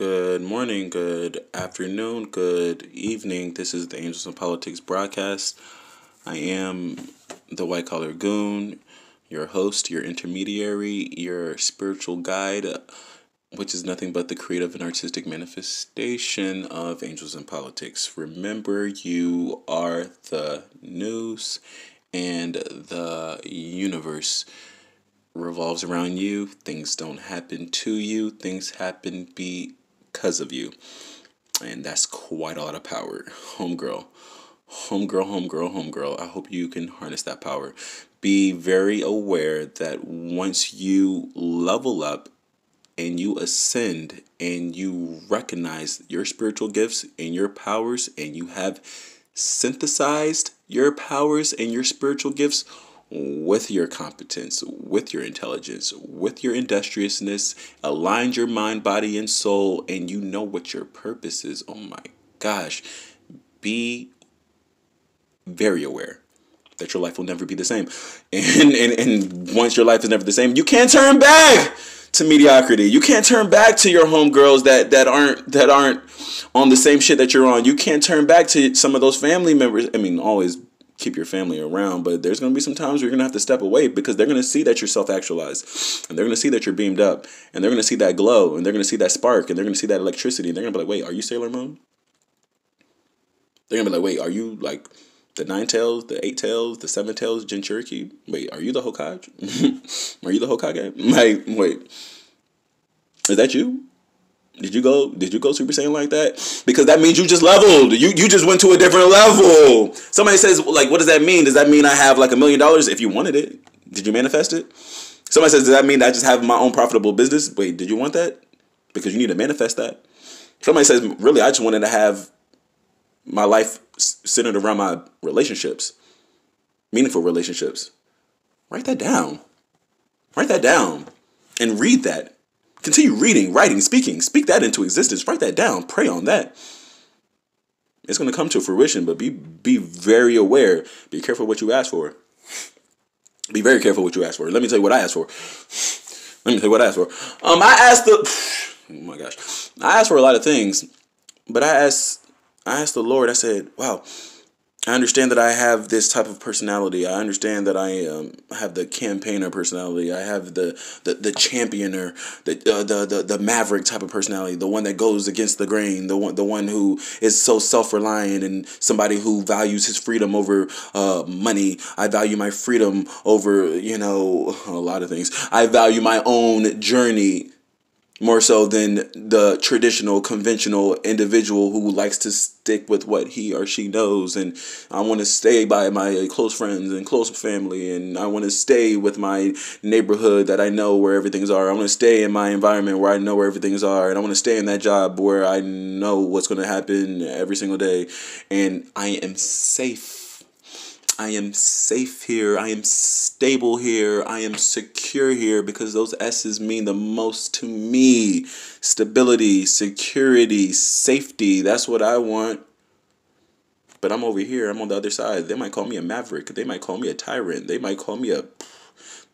Good morning, good afternoon, good evening. This is the Angels and Politics broadcast. I am the White Collar Goon, your host, your intermediary, your spiritual guide, which is nothing but the creative and artistic manifestation of Angels and Politics. Remember, you are the news and the universe revolves around you. Things don't happen to you, things happen be because of you. And that's quite a lot of power. Homegirl. Homegirl, homegirl, homegirl. I hope you can harness that power. Be very aware that once you level up and you ascend and you recognize your spiritual gifts and your powers and you have synthesized your powers and your spiritual gifts with your competence, with your intelligence, with your industriousness, aligned your mind, body, and soul, and you know what your purpose is. Oh my gosh. Be very aware that your life will never be the same. And, and, and once your life is never the same, you can't turn back to mediocrity. You can't turn back to your homegirls that, that aren't that aren't on the same shit that you're on. You can't turn back to some of those family members. I mean, always keep your family around, but there's going to be some times where you're going to have to step away because they're going to see that you're self actualized and they're going to see that you're beamed up and they're going to see that glow and they're going to see that spark and they're going to see that electricity and they're going to be like, wait, are you Sailor Moon? They're going to be like, wait, are you like the nine tails, the eight tails, the seven tails, Jinchuriki? Wait, are you the Hokage? are you the Hokage? Like, wait, is that you? Did you go? Did you go Super Saiyan like that? Because that means you just leveled. You you just went to a different level. Somebody says like, what does that mean? Does that mean I have like a million dollars? If you wanted it, did you manifest it? Somebody says, does that mean I just have my own profitable business? Wait, did you want that? Because you need to manifest that. Somebody says, really, I just wanted to have my life centered around my relationships, meaningful relationships. Write that down. Write that down and read that Continue reading, writing, speaking. Speak that into existence. Write that down. Pray on that. It's going to come to fruition, but be be very aware. Be careful what you ask for. Be very careful what you ask for. Let me tell you what I asked for. Let me tell you what I asked for. Um, I asked the. Oh my gosh, I asked for a lot of things, but I asked I asked the Lord. I said, "Wow, I understand that I have this type of personality. I understand that I um, have the campaigner personality. I have the the, the championer, the, uh, the the the maverick type of personality, the one that goes against the grain, the one the one who is so self reliant and somebody who values his freedom over uh, money. I value my freedom over you know a lot of things. I value my own journey more so than the traditional conventional individual who likes to stick with what he or she knows. And i want to stay by my close friends and close family and i want to stay with my neighborhood that i know where everything's are. I want to stay in my environment where i know where everything's are and i want to stay in that job where i know what's going to happen every single day. And i am safe I am safe here. I am stable here. I am secure here because those S's mean the most to me. Stability, security, safety. That's what I want. But I'm over here. I'm on the other side. They might call me a maverick. They might call me a tyrant. They might call me a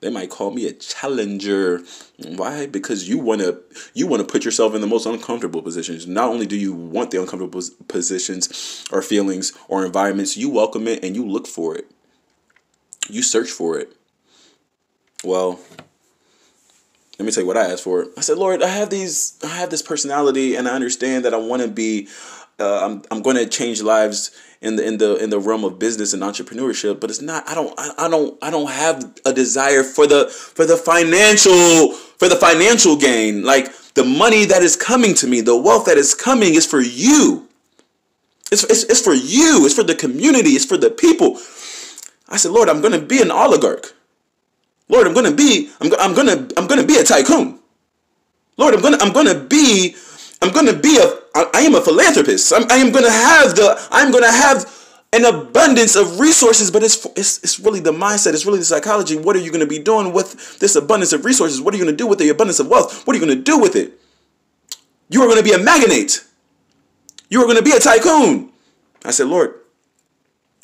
they might call me a challenger. Why? Because you want to you want to put yourself in the most uncomfortable positions. Not only do you want the uncomfortable positions or feelings or environments, you welcome it and you look for it. You search for it. Well, let me tell you what I asked for. I said, Lord, I have these, I have this personality, and I understand that I want to be. Uh, I'm I'm going to change lives in the in the in the realm of business and entrepreneurship but it's not i don't I, I don't i don't have a desire for the for the financial for the financial gain. Like the money that is coming to me the wealth that is coming is for you. It's, it's, it's for you. It's for the community. It's for the people. I said lord i'm gonna be an oligarch lord i'm gonna be i'm, I'm gonna i'm gonna be a tycoon lord i'm gonna i'm gonna be I'm going to be a, I am a philanthropist. I'm, I am going to have the, I'm going to have an abundance of resources, but it's, it's, it's really the mindset, it's really the psychology. What are you going to be doing with this abundance of resources? What are you going to do with the abundance of wealth? What are you going to do with it? You are going to be a magnate. You are going to be a tycoon. I said, Lord,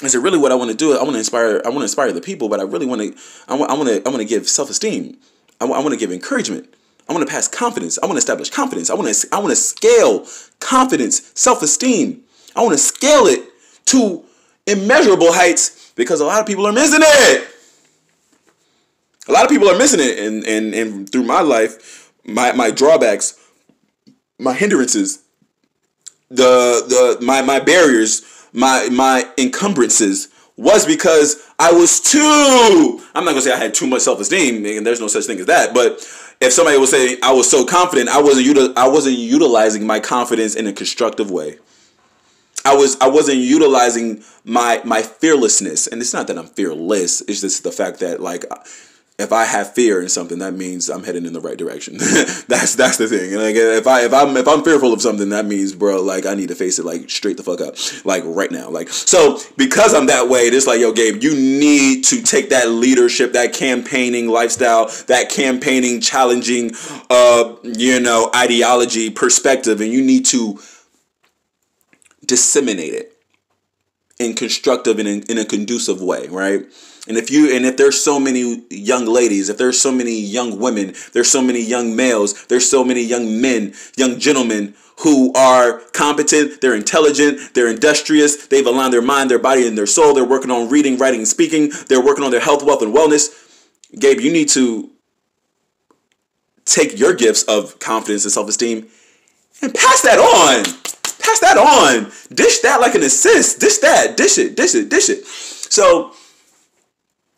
I said, really, what I want to do, I want to inspire, I want to inspire the people, but I really want to, I want, I want to, I want to give self-esteem. I want, to give encouragement. I I want to pass confidence. I want to establish confidence. I want to I want to scale confidence, self-esteem. I want to scale it to immeasurable heights because a lot of people are missing it. A lot of people are missing it and and and through my life, my my drawbacks, my hindrances, the the my my barriers, my my encumbrances was because I was too. I'm not gonna say I had too much self esteem, and there's no such thing as that. But if somebody was saying I was so confident, I wasn't util- I wasn't utilizing my confidence in a constructive way. I was I wasn't utilizing my my fearlessness, and it's not that I'm fearless. It's just the fact that like if I have fear in something, that means I'm heading in the right direction. that's that's the thing. And Like if I if I'm if I'm fearful of something, that means, bro, like I need to face it like straight the fuck up, like right now. Like so because I'm that way, it's like yo, Gabe, you need to take that leadership, that campaigning lifestyle, that campaigning challenging, uh, you know, ideology perspective, and you need to disseminate it in constructive and in, in a conducive way, right? And if you and if there's so many young ladies, if there's so many young women, there's so many young males, there's so many young men, young gentlemen who are competent, they're intelligent, they're industrious, they've aligned their mind, their body, and their soul. They're working on reading, writing, and speaking. They're working on their health, wealth, and wellness. Gabe, you need to take your gifts of confidence and self-esteem and pass that on. Pass that on. Dish that like an assist. Dish that. Dish it. Dish it. Dish it. So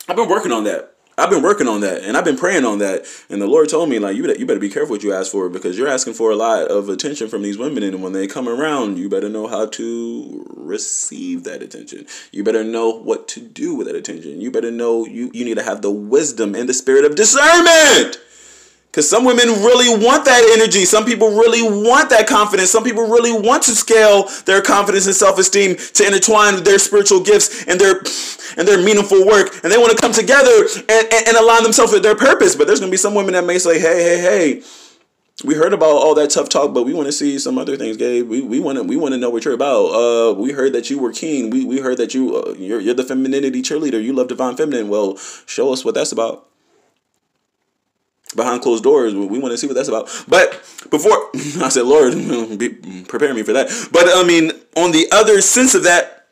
I've been working on that. I've been working on that, and I've been praying on that. And the Lord told me, like, you you better be careful what you ask for because you're asking for a lot of attention from these women, and when they come around, you better know how to receive that attention. You better know what to do with that attention. You better know you you need to have the wisdom and the spirit of discernment. Because some women really want that energy. Some people really want that confidence. Some people really want to scale their confidence and self-esteem to intertwine their spiritual gifts and their and their meaningful work. And they want to come together and, and, and align themselves with their purpose. But there's going to be some women that may say, hey, hey, hey, we heard about all that tough talk, but we want to see some other things, Gabe. We, we want to we want to know what you're about. Uh, we heard that you were keen. We, we heard that you uh, you're you're the femininity cheerleader. You love divine feminine. Well, show us what that's about behind closed doors. We want to see what that's about. But before I said, Lord, be, prepare me for that. But I mean, on the other sense of that,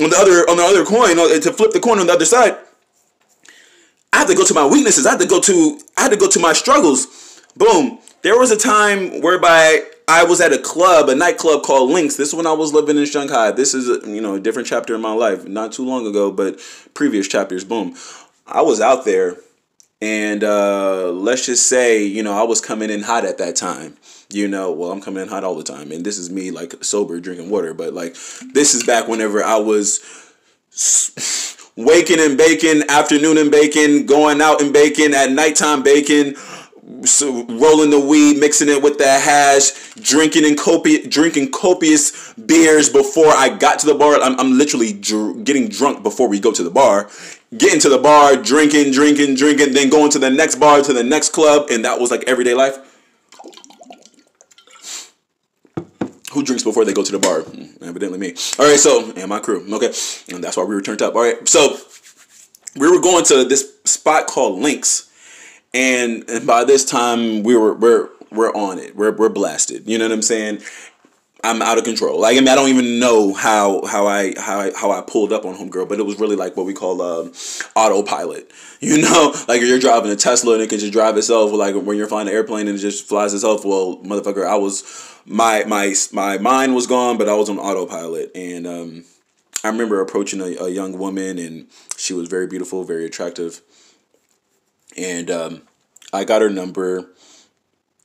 on the other on the other coin, uh, to flip the coin on the other side, I had to go to my weaknesses. I had to go to I had to go to my struggles. Boom. There was a time whereby I was at a club, a nightclub called Lynx. This is when I was living in Shanghai. This is you know a different chapter in my life, not too long ago, but previous chapters. Boom. I was out there and uh, let's just say, you know, I was coming in hot at that time. You know, well, I'm coming in hot all the time. And this is me, like, sober, drinking water. But, like, this is back whenever I was waking and baking, afternoon and baking, going out and baking, at nighttime baking, so rolling the weed, mixing it with that hash, drinking and copious, drinking copious beers before I got to the bar. I'm, I'm literally dr- getting drunk before we go to the bar, getting to the bar, drinking, drinking, drinking, then going to the next bar, to the next club, and that was like everyday life. Who drinks before they go to the bar? Hmm, evidently me. All right, so and my crew. Okay, and that's why we were turned up. All right, so we were going to this spot called Lynx and, by this time we were we're we're on it. We're we're blasted. You know what I'm saying? I'm out of control. Like I mean, I don't even know how how I how I, how I pulled up on homegirl, but it was really like what we call um, autopilot. You know, like you're driving a Tesla and it can just drive itself. Like when you're flying an airplane and it just flies itself. Well, motherfucker, I was my my my mind was gone, but I was on autopilot, and um, I remember approaching a, a young woman, and she was very beautiful, very attractive and um, I got her number.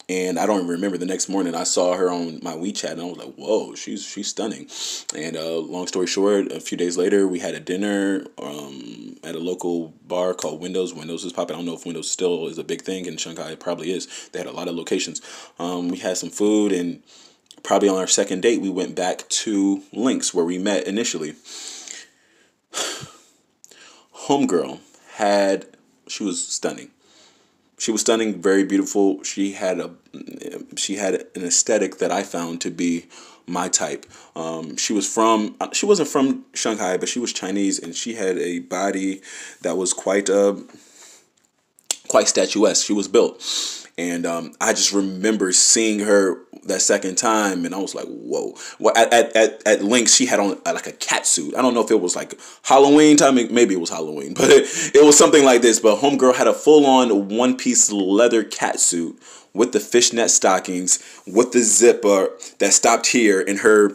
And I don't even remember the next morning I saw her on my WeChat and I was like, "Whoa, she's she's stunning." And uh, long story short, a few days later, we had a dinner um, at a local bar called Windows. Windows is popping. I don't know if Windows still is a big thing in Shanghai. It probably is. They had a lot of locations. Um, we had some food and probably on our second date we went back to Lynx where we met initially. Homegirl had she was stunning. She was stunning, very beautiful. She had a she had an aesthetic that I found to be my type. Um, she was from she wasn't from Shanghai, but she was Chinese, and she had a body that was quite uh quite statuesque. She was built, and um, I just remember seeing her that second time, and I was like, "Whoa!" Well, at at at, at she had on uh, like a cat suit. I don't know if it was like Halloween time. Maybe it was Halloween, but it, it was something like this. But homegirl had a full on one piece leather cat suit with the fishnet stockings, with the zipper that stopped here, and her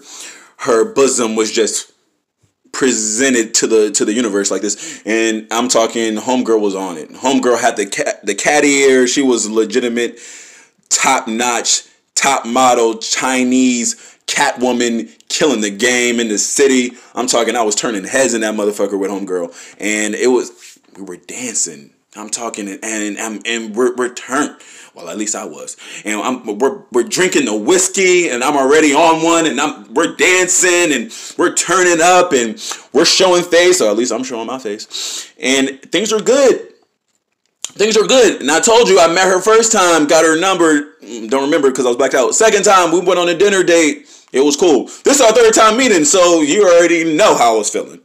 her bosom was just presented to the to the universe like this. And i'm talking homegirl was on it. Homegirl had the cat the cat ear. She was legitimate top notch top model chinese catwoman killing the game in the city. I'm talking i was turning heads in that motherfucker with homegirl. And it was we were dancing. I'm talking and and, and, and we're, we're turned at least I was. And I'm we're we're drinking the whiskey and I'm already on one and I'm we're dancing and we're turning up and we're showing face, or at least I'm showing my face. And things are good. Things are good. And I told you I met her first time, got her number, mm, don't remember because I was blacked out. Second time we went on a dinner date. It was cool. This is our third time meeting, so you already know how I was feeling.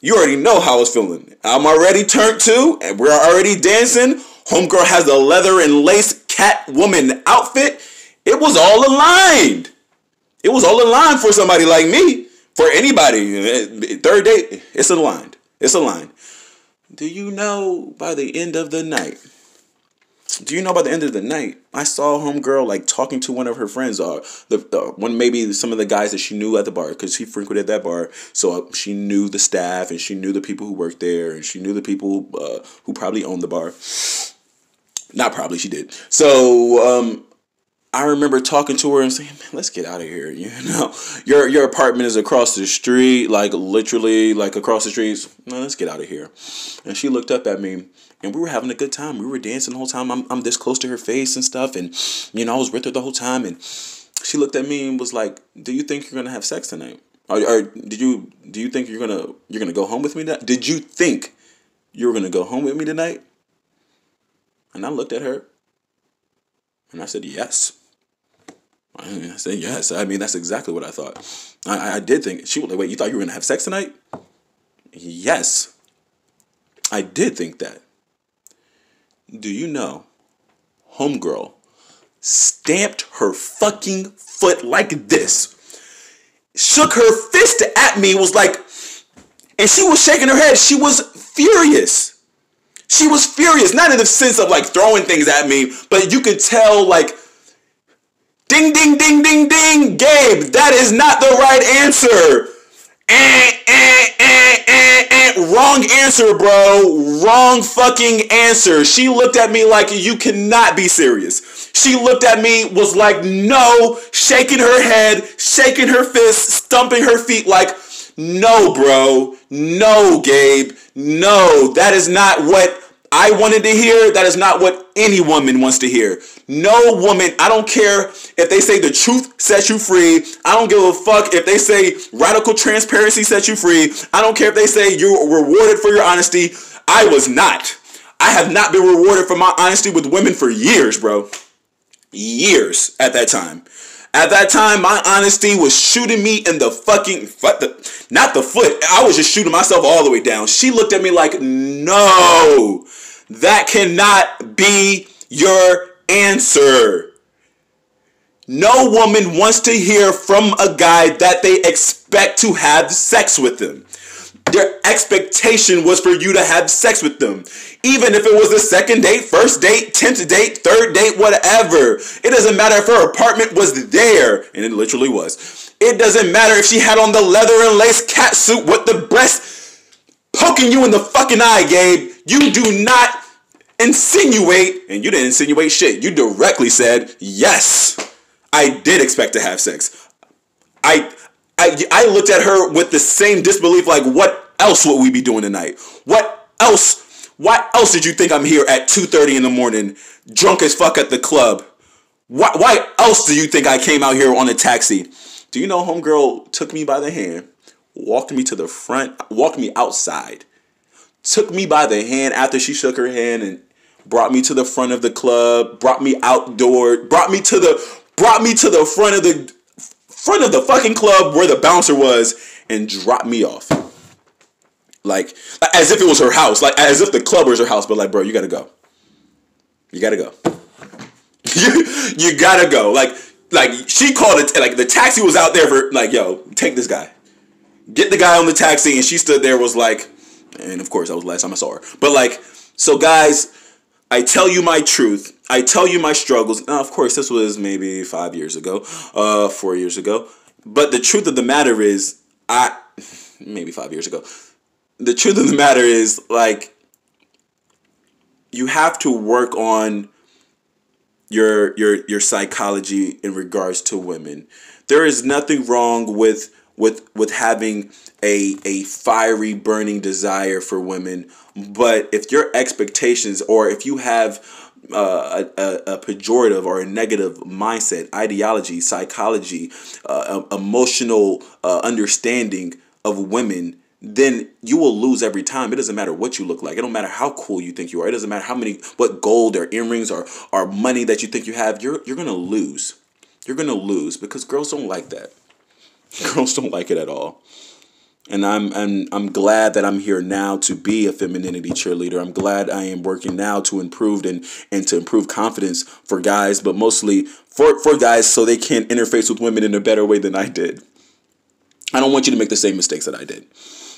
You already know how I was feeling. I'm already turned two, and we're already dancing. Homegirl has the leather and lace Catwoman outfit. It was all aligned. It was all aligned for somebody like me. For anybody, third date, it's aligned. It's aligned. Do you know by the end of the night? Do you know by the end of the night, I saw homegirl like talking to one of her friends, or uh, the, one maybe some of the guys that she knew at the bar because she frequented that bar. So uh, she knew the staff and she knew the people who worked there and she knew the people uh, who probably owned the bar. Not probably, she did. So um, I remember talking to her and saying, "Man, let's get out of here." You know, your your apartment is across the street, like literally, like across the streets. No, let's get out of here. And she looked up at me, and we were having a good time. We were dancing the whole time. I'm I'm this close to her face and stuff, and you know, I was with her the whole time. And she looked at me and was like, "Do you think you're gonna have sex tonight? Or, or did you do you think you're gonna you're gonna go home with me? Tonight? Did you think you were gonna go home with me tonight?" And I looked at her and I said, Yes. I said, Yes. I mean, that's exactly what I thought. I, I did think. She was like, Wait, you thought you were going to have sex tonight? Yes. I did think that. Do you know, Homegirl stamped her fucking foot like this, shook her fist at me, was like, and she was shaking her head. She was furious. She was furious, not in the sense of like throwing things at me, but you could tell like ding ding ding ding ding, Gabe, that is not the right answer. Eh, eh, eh, eh, eh. Wrong answer, bro. Wrong fucking answer. She looked at me like you cannot be serious. She looked at me, was like, no, shaking her head, shaking her fist, stumping her feet like, no, bro. No, Gabe. No, that is not what I wanted to hear. That is not what any woman wants to hear. No woman, I don't care if they say the truth sets you free. I don't give a fuck if they say radical transparency sets you free. I don't care if they say you're rewarded for your honesty. I was not. I have not been rewarded for my honesty with women for years, bro. Years at that time. At that time, my honesty was shooting me in the fucking foot, the, not the foot. I was just shooting myself all the way down. She looked at me like, no, that cannot be your answer. No woman wants to hear from a guy that they expect to have sex with them. Their expectation was for you to have sex with them. Even if it was the second date, first date, tenth date, third date, whatever. It doesn't matter if her apartment was there, and it literally was. It doesn't matter if she had on the leather and lace cat suit with the breast poking you in the fucking eye, Gabe. You do not insinuate, and you didn't insinuate shit. You directly said, yes, I did expect to have sex. I I, I looked at her with the same disbelief like what else would we be doing tonight what else why else did you think I'm here at 2.30 in the morning, drunk as fuck at the club? Why, why else do you think I came out here on a taxi? Do you know homegirl took me by the hand, walked me to the front, walked me outside, took me by the hand after she shook her hand and brought me to the front of the club, brought me outdoor, brought me to the brought me to the front of the front of the fucking club where the bouncer was and dropped me off. Like as if it was her house, like as if the club was her house, but like, bro, you gotta go. You gotta go. you, you gotta go. Like like she called it like the taxi was out there for like yo take this guy, get the guy on the taxi, and she stood there was like, and of course that was the last time I saw her. But like so guys, I tell you my truth. I tell you my struggles. Now, of course, this was maybe five years ago, uh, four years ago. But the truth of the matter is, I maybe five years ago. The truth of the matter is, like, you have to work on your your your psychology in regards to women. There is nothing wrong with with with having a a fiery burning desire for women, but if your expectations or if you have uh, a, a, pejorative or a negative mindset, ideology, psychology, uh, emotional uh, understanding of women, then you will lose every time. It doesn't matter what you look like. It don't matter how cool you think you are. It doesn't matter how many what gold or earrings or or money that you think you have. You're you're gonna lose. You're gonna lose because girls don't like that. Girls don't like it at all. And I'm I'm I'm glad that I'm here now to be a femininity cheerleader. I'm glad I am working now to improve and and to improve confidence for guys, but mostly for for guys so they can interface with women in a better way than I did. I don't want you to make the same mistakes that I did.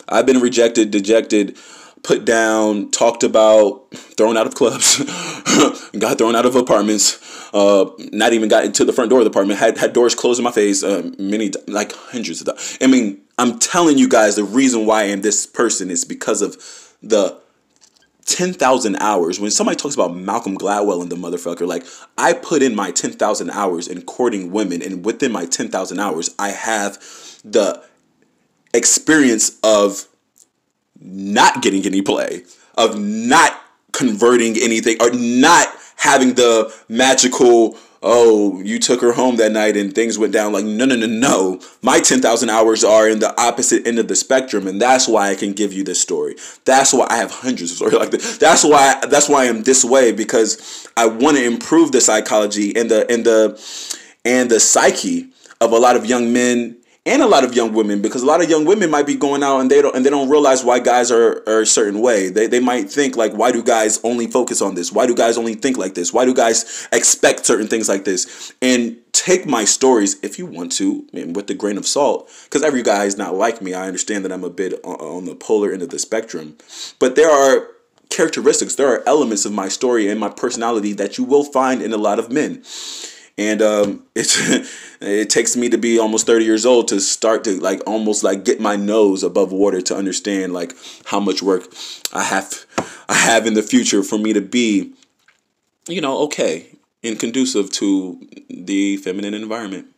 I've been rejected, dejected, put down, talked about, thrown out of clubs, got thrown out of apartments, uh, not even got into the front door of the apartment, had, had doors closed in my face, uh, many, like hundreds of times. I mean, I'm telling you guys the reason why I am this person is because of the 10,000 hours. When somebody talks about Malcolm Gladwell and the motherfucker, like I put in my 10,000 hours in courting women, and within my 10,000 hours, I have the experience of not getting any play, of not converting anything, or not having the magical, oh, you took her home that night and things went down. Like, no, no, no, no. My 10,000 hours are in the opposite end of the spectrum. And that's why I can give you this story. That's why I have hundreds of stories like this. That's why, that's why I'm this way because I want to improve the psychology and the, and the, and the psyche of a lot of young men and a lot of young women because a lot of young women might be going out and they don't and they don't realize why guys are, are a certain way. They, they might think like why do guys only focus on this? Why do guys only think like this? Why do guys expect certain things like this? And take my stories if you want to with a grain of salt because every guy is not like me. I understand that I'm a bit on, on the polar end of the spectrum. But there are characteristics, there are elements of my story and my personality that you will find in a lot of men and um, it's it takes me to be almost 30 years old to start to like almost like get my nose above water to understand like how much work I have I have in the future for me to be you know okay and conducive to the feminine environment